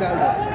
漂亮